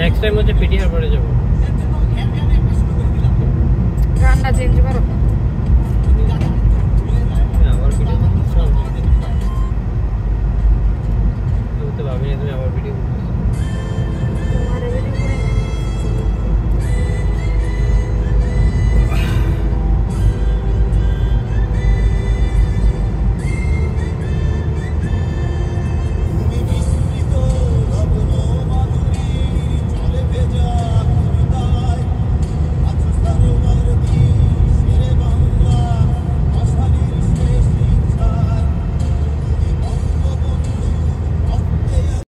Next time হচ্ছে PTR পরে যাব। রান্না চেঞ্জ করো।